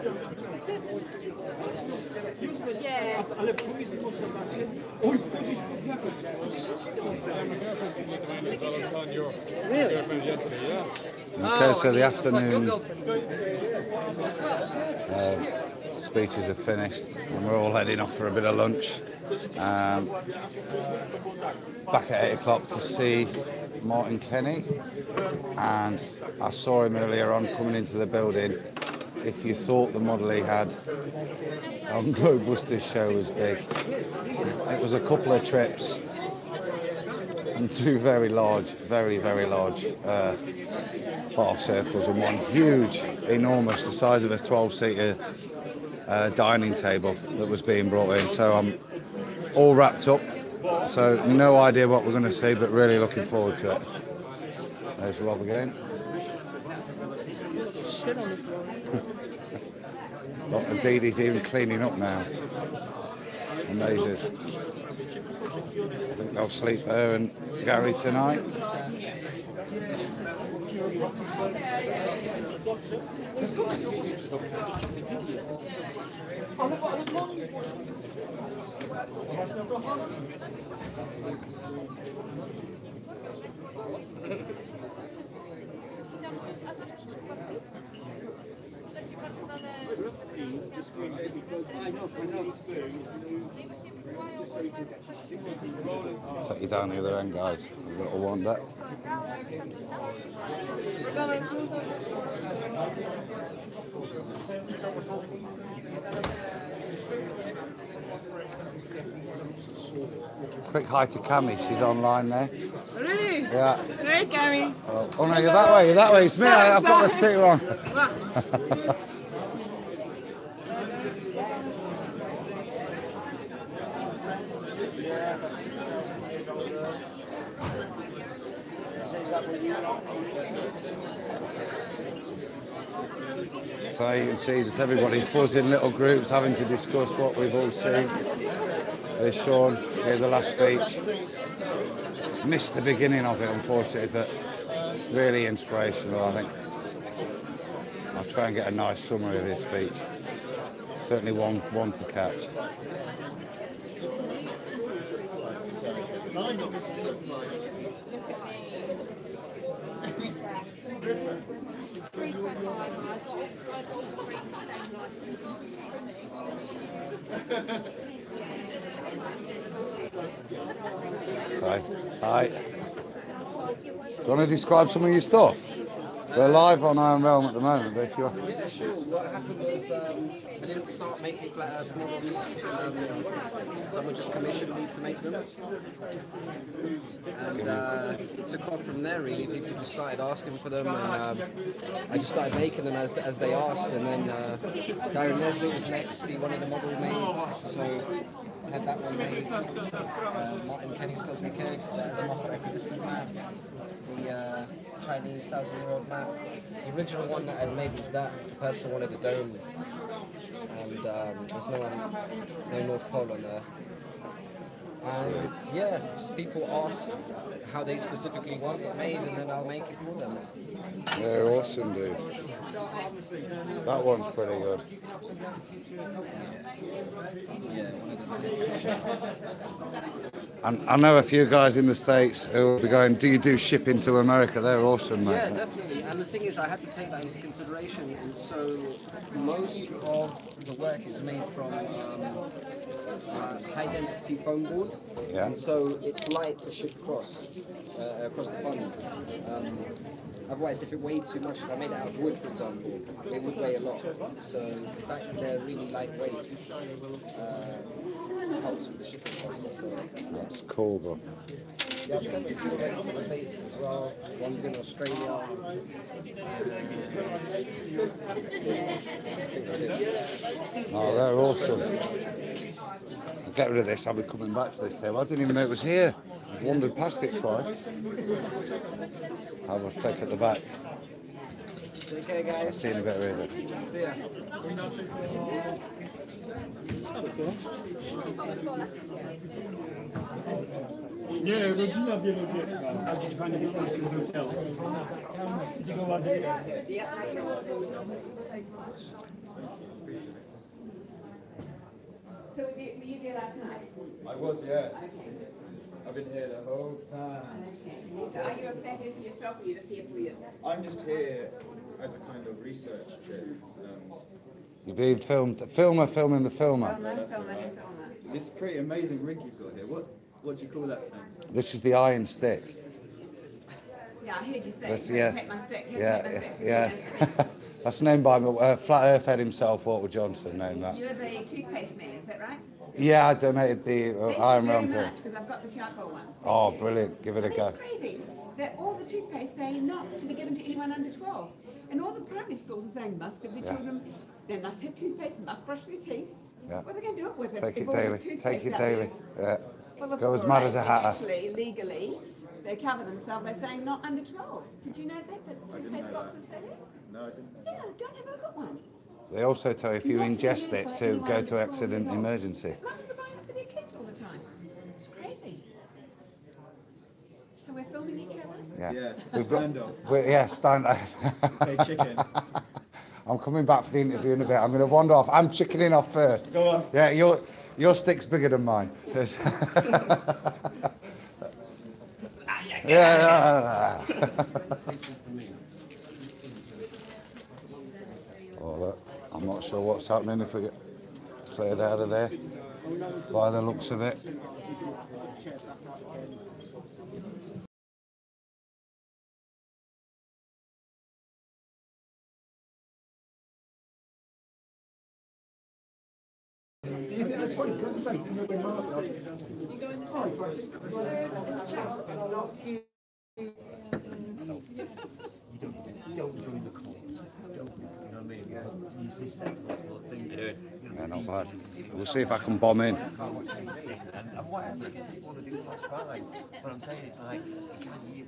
Okay, so the afternoon uh, speeches are finished and we're all heading off for a bit of lunch. Um, back at 8 o'clock to see Martin Kenny and I saw him earlier on coming into the building. If you thought the model he had on Globebusters show was big, it was a couple of trips and two very large, very, very large uh, circles and one huge, enormous, the size of a 12 seater uh, dining table that was being brought in. So I'm all wrapped up. So no idea what we're going to see, but really looking forward to it. There's Rob again. Look, Adidas even cleaning up now. Amazing. I think they'll sleep there and Gary tonight. Take you down the other end, guys. A little wander. Quick hi to Cami. She's online there. Really? Yeah. Hey, Gary. Oh, oh no, you're that way. You're that way. It's me. I've got the sticker on. So you can see just everybody's buzzing, little groups having to discuss what we've all seen. There's Sean, gave the last speech. Missed the beginning of it, unfortunately, but really inspirational, I think. I'll try and get a nice summary of his speech. Certainly one, one to catch. Hi. Hi. Do you want to describe some of your stuff? We're live on Iron Realm at the moment, but if you're... Yeah, sure. What happened was um, I didn't start making flat earth models. Um, someone just commissioned me to make them. And uh, it took off from there, really. People just started asking for them, and um, I just started making them as, as they asked. And then uh, Darren Nesbitt was next. He wanted a model made. So I had that one made. Uh, Martin Kenny's Cosmic Egg, that is an off equidistant map. The uh, Chinese thousand year old map. The original one that I made was that. The person wanted a dome. And um, there's no, one, no North Pole on there. And yeah, just people ask how they specifically want it made, and then I'll make it for them. They're awesome, dude. That one's pretty good. Yeah, And I know a few guys in the States who will be going, do you do shipping to America? They're awesome, mate. Yeah, definitely. And the thing is, I had to take that into consideration. And so most of the work is made from um, uh, high density foam board. Yeah. And so it's light to ship across, uh, across the pond. Um, otherwise, if it weighed too much, if I made it out of wood, for example, it would weigh a lot. So the fact that they're really lightweight uh, helps with the shipping costs. So, That's cool, bro. yeah, I've sent a few of them to the States as well. One's in Australia. Oh, they're awesome. I'll get rid of this. I'll be coming back to this table. I didn't even know it was here. I wandered past it twice. I'll have a flick at the back. Take care, guys. See you in a bit, really. See ya. Nie, rodzina wielodzietna. Chodzi fajnie do hotelu. Gdzie go ładuje. So were you, were you there last night? I was, yeah. I've been here the whole time. Okay. So are you a player for yourself or are you just here for you? I'm just here as a kind of research trip. Um, You're being filmed. Filmer filming the filmer. Filmer, filmer, filmer. this pretty amazing rig you've got here. What what do you call that thing? This is the iron stick. Yeah, I heard you say. That's- "Have yeah. Take my stick. have to Yeah, take my stick." yeah. yeah. That's named by uh, Flat Earth Head himself, Walter Johnson, named that. You're the toothpaste man, is that right? Yeah, I donated the uh, Thank Iron you Realm very to. much, because I've got the charcoal one. Oh, Thank you. brilliant. Give it a Well, go. It's crazy that all the toothpaste say not to be given to anyone under 12. And all the primary schools are saying must give the Yeah. children, they must have toothpaste, must brush their teeth. Yeah. What are they going to do it with? if- Take if it daily. toothpaste Take it daily. Yeah. Well, of Go as mad as a hatter. Actually, legally, they cover themselves by saying not under 12. Did you know that? That didn't toothpaste know boxes say that? No, I didn't. Yeah, don't have a got one. They also tell you if you Not to be ingest it to go to accident emergency. Mums are buying it for their kids all the time. It's crazy. So we're filming each other? Yeah. Yeah, it's We've got- standoff. we're- yeah, stand. Okay, chicken. I'm coming back for the interview in a bit. I'm going to wander off. I'm chickening off first. Go on. Yeah, your your stick's bigger than mine. yeah, yeah, yeah. oh, look, Sure what's happening if we get cleared out of there. By the looks of it. It's funny, because it's like, you know, when Mark don't join the cult. Don't, you know what I mean? Yeah. You see sensible sort of things. Yeah, not bad. We'll see if I can bomb in. And, and whatever you want to do, that's fine. But I'm saying it's like, you, can't, you,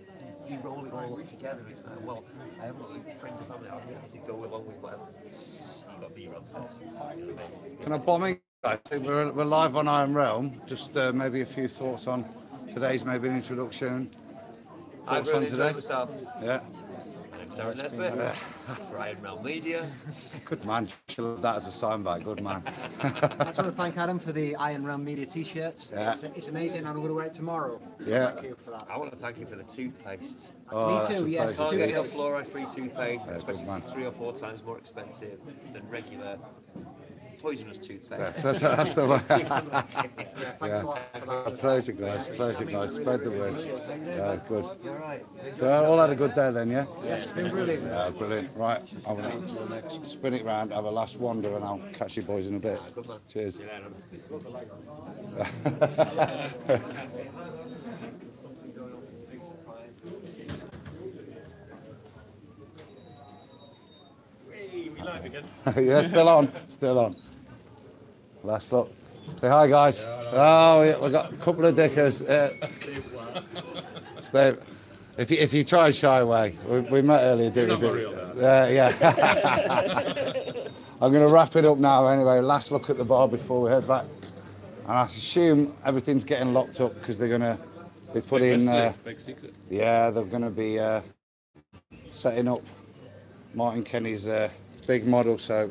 you roll it all up together. It's like, well, I haven't got friends and family. I'm going to have to go along with whatever. You've got to be your own person. You know what I mean? Can I bomb in? I think we're, we're live on Iron Realm. Just uh, maybe a few thoughts on today's maybe an introduction. I've Thoughts on really today? enjoyed myself. Yeah, My name's Darren Nesbitt for Iron Realm Media. good man. Should love that as a signback. Good man. I just want to thank Adam for the Iron Realm Media T-shirts. Yeah. It's, it's amazing, and I'm going to wear it tomorrow. Yeah. Thank you for that. I want to thank you for the toothpaste. Oh, Me too, a yes. Can't get enough fluoride-free toothpaste, Yeah, especially good man. because it's three or four times more expensive than regular poisonous toothpaste. That's, that's, that's the way. Yeah, thanks Yeah. a lot for A that. pleasure, guys. Pleasure, guys. Spread the word. Yeah, good. So all had a good day then, yeah? Yes, it's been brilliant. Yeah, brilliant. Right, I'm gonna spin it round, have a last wander, and I'll catch you boys in a bit. Good man. Cheers. See. Hey, we live again. yeah, still on, still on. Last look. Say hi, guys. Oh, yeah, we've got a couple of dickers. Yeah. Stay. If you, if you try and shy away, we, we met earlier, didn't we? real, Yeah, yeah. I'm going to wrap it up now anyway. Last look at the bar before we head back. And I assume everything's getting locked up because they're going to be putting. Uh, Big secret. yeah, they're going to be uh, setting up Martin Kenny's uh, big model. So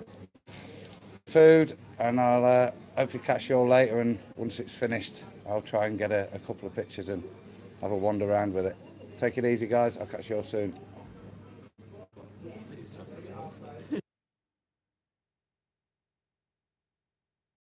food, and I'll uh, hopefully catch you all later. And once it's finished, I'll try and get a, a couple of pictures and have a wander around with it. Take it easy, guys. I'll catch you all soon.